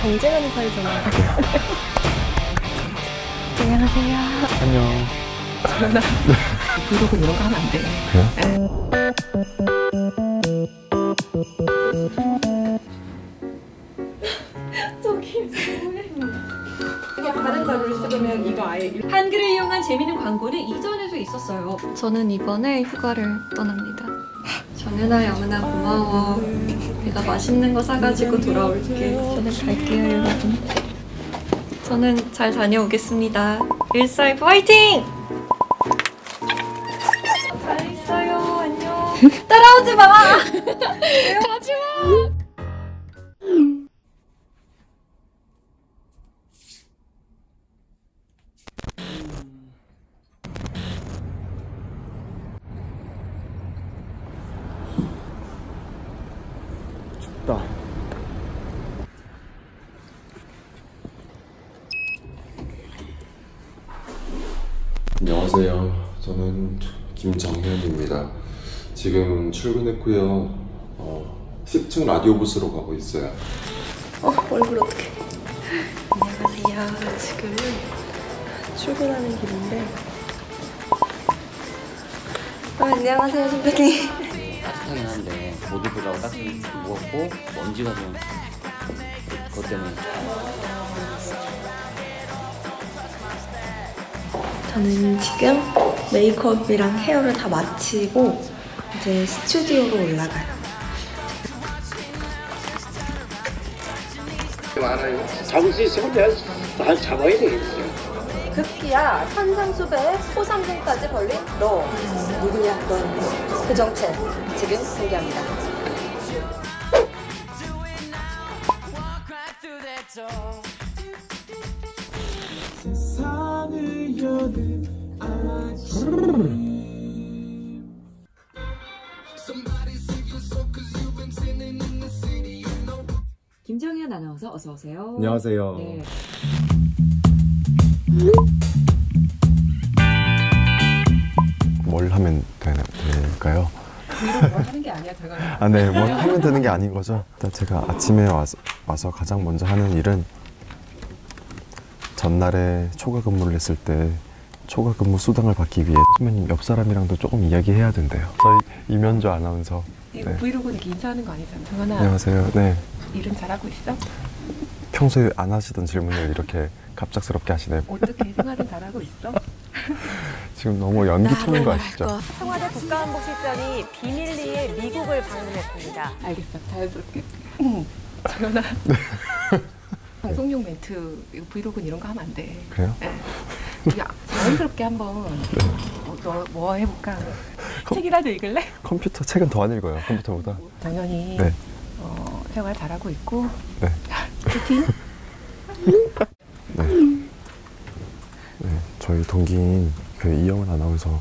경쟁하는 사이잖아. 안녕하세요. 안녕. 전화. 브이로그 이런 거 하면 안 돼. 그래? 한글을 이용한 재미있는 광고는 이전에도 있었어요. 저는 이번에 휴가를 떠납니다. 정연아, 영은아 고마워. 내가 맛있는 거 사가지고 돌아올게. 저는 갈게요, 여러분. 저는 잘 다녀오겠습니다. 일사이프 화이팅! 잘 있어요. 안녕. 따라오지 마. 가지 마. 안녕하세요. 저는 김정현입니다. 지금 출근했고요. 어, 10층 라디오 부스로 가고 있어요. 어, 얼굴 어떡해. 안녕하세요. 지금은 출근하는 길인데. 어, 안녕하세요, 선배님. 따뜻하긴 한데 모두 보다가 따뜻히 무겁고 먼지가 좀 그것 때문에 저는 지금 메이크업이랑 헤어를 다 마치고 이제 스튜디오로 올라가요. 많아요. 잡을 수 있으면 내가 날 잡아야 되겠어요. 급기야 산상수배 호상공까지 걸린 너 누구냐 넌그 정체 지금 공개합니다 김정현 아나운서 어서 오세요. 안녕하세요. 네. 뭘 하면 되나, 될까요? 뭐 하는 게 아니야 제가. 아, 네. 뭘 하면 되는 게 아닌 거죠. 일단 제가 아침에 와서, 와서 가장 먼저 하는 일은 전날에 초과 근무를 했을 때 초과 근무 수당을 받기 위해 선배님 옆 사람이랑도 조금 이야기해야 된대요. 저희 이면조 아나운서. 이거 네. 브이로그 이렇게 인사하는 거 아니잖아. 정연아, 안녕하세요. 네. 일은 잘하고 있어? 평소에 안 하시던 질문을 이렇게 갑작스럽게 하시네요. 어떻게 생활은 잘하고 있어? 지금 너무 연기 트는 거 아시죠? 청와대 국가안보실장이 비밀리에 미국을 방문했습니다 알겠어. 자연스럽게. 정연아. 방송용 멘트, 이거 브이로그 이런 거 하면 안 돼. 그래요? 야, 자연스럽게 한번 어, 너 뭐 해볼까? 책이라도 읽을래? 컴퓨터 책은 더 안 읽어요. 컴퓨터보다. 당연히 네. 어, 생활 잘하고 있고 네. 파이팅! 네. 네. 저희 동기인 그 이영은 아나운서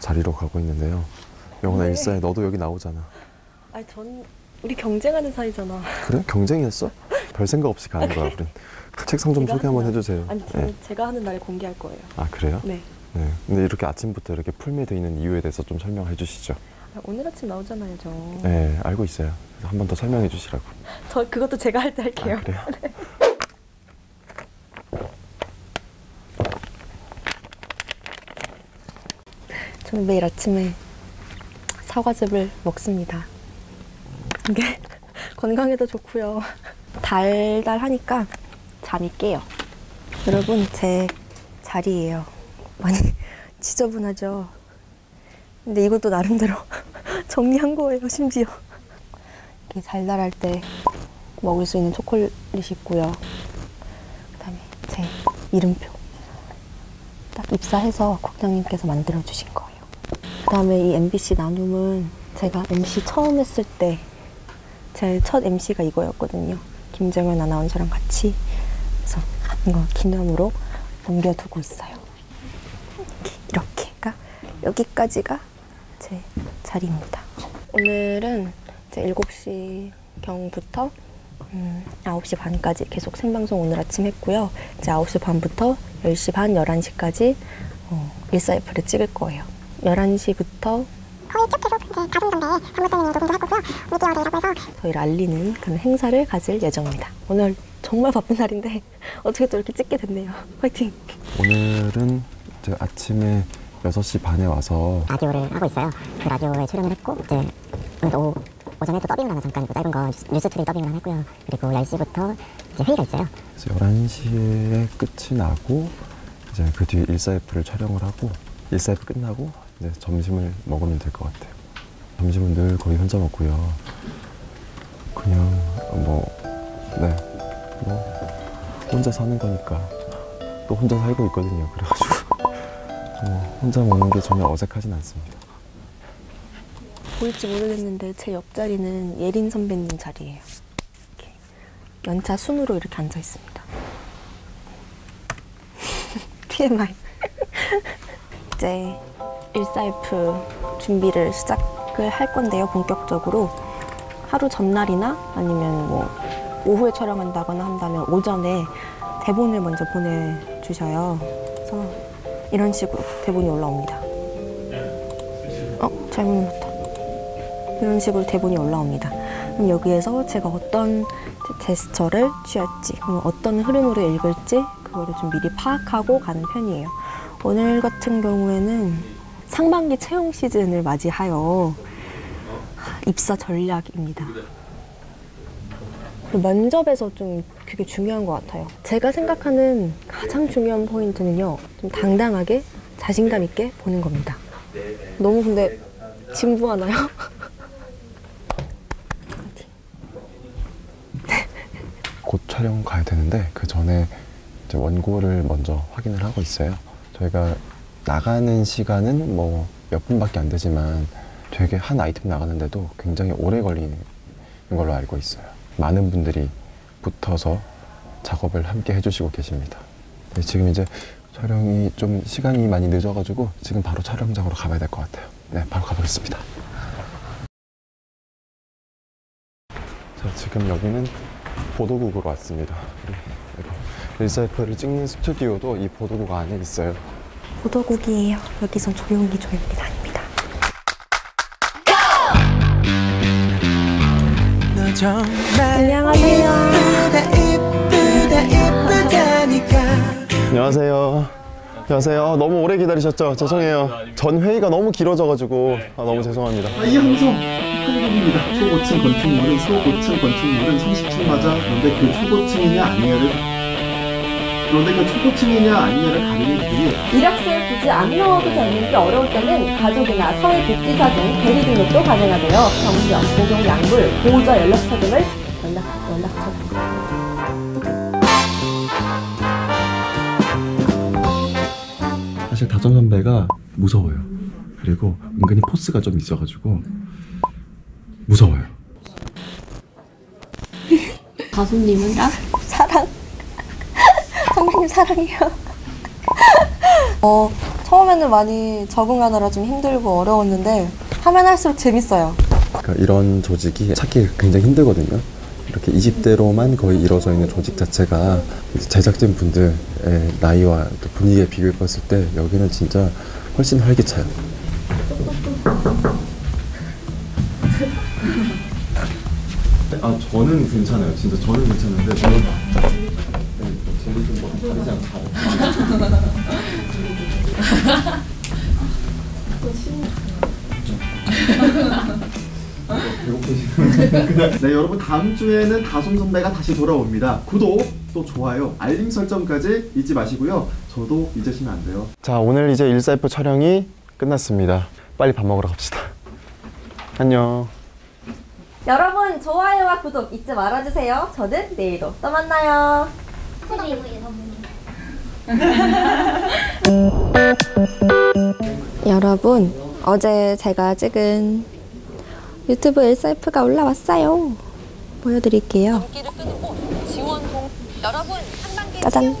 자리로 가고 있는데요. 영은아 네. 일사에 너도 여기 나오잖아. 아니 전 우리 경쟁하는 사이잖아. 그래? 경쟁했어? 별 생각 없이 가는 거야, 우린. 책상 좀 소개 한번 날- 해주세요. 아니 저, 네. 제가 하는 날에 공개할 거예요. 아 그래요? 네. 네. 근데 이렇게 아침부터 이렇게 풀메돼 있는 이유에 대해서 좀 설명해 주시죠. 아, 오늘 아침 나오잖아요, 저. 네, 알고 있어요. 한 번 더 설명해 주시라고. 저 그것도 제가 할 때 할게요. 아, 그래요? 저는 매일 아침에 사과즙을 먹습니다. 이게 건강에도 좋고요. 달달하니까 잠이 깨요. 여러분 제 자리예요. 많이 지저분하죠. 근데 이것도 나름대로 정리한 거예요, 심지어. 이렇게 달달할 때 먹을 수 있는 초콜릿이 있고요. 그다음에 제 이름표. 딱 입사해서 국장님께서 만들어 주신 거예요. 그다음에 이 MBC 나눔은 제가 MC 처음 했을 때 제 첫 MC가 이거였거든요. 김정현 아나운서랑 같이 그래서 이거 기념으로 남겨두고 있어요. 이렇게, 이렇게 가 여기까지가 제 자리입니다. 오늘은 이제 7시 경부터 음, 9시 반까지 계속 생방송 오늘 아침 했고요. 이제 9시 반부터 10시 반, 11시까지 어, 일사이프를 찍을 거예요. 11시부터 정대 단무대는 녹음도 할 거고요. 미디어데이라고 해서 저희를 알리는 그런 행사를 가질 예정입니다. 오늘 정말 바쁜 날인데 어떻게 또 이렇게 찍게 됐네요. 화이팅! 오늘은 이제 아침에 6시 반에 와서 라디오를 하고 있어요. 그 라디오에 출연을 했고 이제 오늘 오, 오전에 또 더빙을 하나 잠깐 짧은 거 뉴스 투리 더빙을 하나 했고요. 그리고 10시부터 이제 회의가 있어요. 그래서 11시에 끝이 나고 이제 그 뒤에 일사이프를 촬영을 하고 일사이프 끝나고 이제 점심을 먹으면 될 것 같아요. 점심은 늘 거의 혼자 먹고요. 그냥 뭐, 네, 뭐 혼자 사는 거니까 또 혼자 살고 있거든요. 그래가지고 뭐 혼자 먹는 게 전혀 어색하진 않습니다. 보일지 모르겠는데 제 옆자리는 예린 선배님 자리예요. 이렇게 연차 순으로 이렇게 앉아 있습니다. TMI. 이제 일사이프 준비를 시작 을 할 건데요, 본격적으로. 하루 전날이나 아니면 뭐 오후에 촬영한다거나 한다면 오전에 대본을 먼저 보내주셔요. 그래서 이런 식으로 대본이 올라옵니다. 어, 잘못 눌렀다. 이런 식으로 대본이 올라옵니다. 그럼 여기에서 제가 어떤 제스처를 취할지, 어떤 흐름으로 읽을지 그거를 좀 미리 파악하고 가는 편이에요. 오늘 같은 경우에는 상반기 채용 시즌을 맞이하여 입사 전략입니다. 그 면접에서 좀 그게 중요한 것 같아요. 제가 생각하는 가장 중요한 포인트는요, 좀 당당하게 자신감 있게 보는 겁니다. 너무 근데 진부하나요? 곧 촬영 가야 되는데 그 전에 이제 원고를 먼저 확인을 하고 있어요. 저희가 나가는 시간은 뭐 몇 분밖에 안 되지만 되게 한 아이템 나가는데도 굉장히 오래 걸리는 걸로 알고 있어요. 많은 분들이 붙어서 작업을 함께 해주시고 계십니다. 네, 지금 이제 촬영이 좀 시간이 많이 늦어가지고 지금 바로 촬영장으로 가봐야 될 것 같아요. 네, 바로 가보겠습니다. 자, 지금 여기는 보도국으로 왔습니다. 이거 일사이프를 찍는 스튜디오도 이 보도국 안에 있어요. 보도국이에요. 여기선 조용히 조용히 다닙니다. 안녕하세요. 안녕하세요. 안녕하세요. 너무 오래 기다리셨죠? 죄송해요. 전 회의가 너무 길어져가지고 아, 너무 죄송합니다. 이 항성 팔각입니다. 초고층 건축물은 소고층 건축물은 30층마다 그런데 그 초고층이냐 아니냐를 그런데 그 초고층이냐 아니냐를 가리는 길이 이력서에 굳이 안 넣어도 되는 게 어려울 때는 가족이나 사회복지사 등 대리 등록도 가능하고요. 병력, 목용, 약물, 보호자 연락처 등을 연락, 연락처 사실 다정 선배가 무서워요. 그리고 은근히 포스가 좀 있어가지고 무서워요. 가수님은 나 사랑. 선배님 사랑해요. 어, 처음에는 많이 적응하느라 좀 힘들고 어려웠는데 하면 할수록 재밌어요. 그러니까 이런 조직이 찾기 굉장히 힘들거든요. 이렇게 20대로만 거의 이루어져 있는 조직 자체가 제작진 분들의 나이와 또 분위기에 비교해 봤을 때 여기는 진짜 훨씬 활기차요. 아 저는 괜찮아요. 진짜 저는 괜찮은데 저는 네 여러분 다음 주에는 다솜 선배가 다시 돌아옵니다. 구독 또 좋아요 알림 설정까지 잊지 마시고요. 저도 잊으시면 안 돼요. 자 오늘 이제 일사이프 촬영이 끝났습니다. 빨리 밥 먹으러 갑시다. 안녕. 여러분 좋아요와 구독 잊지 말아주세요. 저는 내일도 또 만나요. 여러분, 어제 제가 찍은 유튜브 일사이프가 올라왔어요. 보여드릴게요. 짜잔.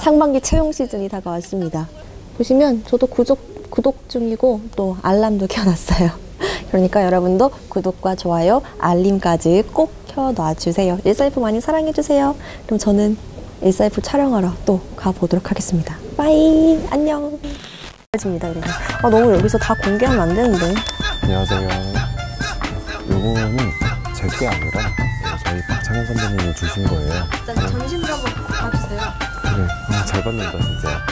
상반기 채용 시즌이 다가왔습니다. 보시면 저도 구독, 구독 중이고 또 알람도 켜놨어요. 그러니까 여러분도 구독과 좋아요, 알림까지 꼭 켜놔주세요. 일사이프 많이 사랑해주세요. 그럼 저는 SF 촬영하러 또 가보도록 하겠습니다. 빠이 안녕. 집니다 이래서 아 너무 여기서 다 공개하면 안 되는데. 안녕하세요. 요거는 제게 아니라 저희 박창현 선배님이 주신 거예요. 일단 점심으로 한번 봐주세요. 그래. 아, 잘 받는다 진짜.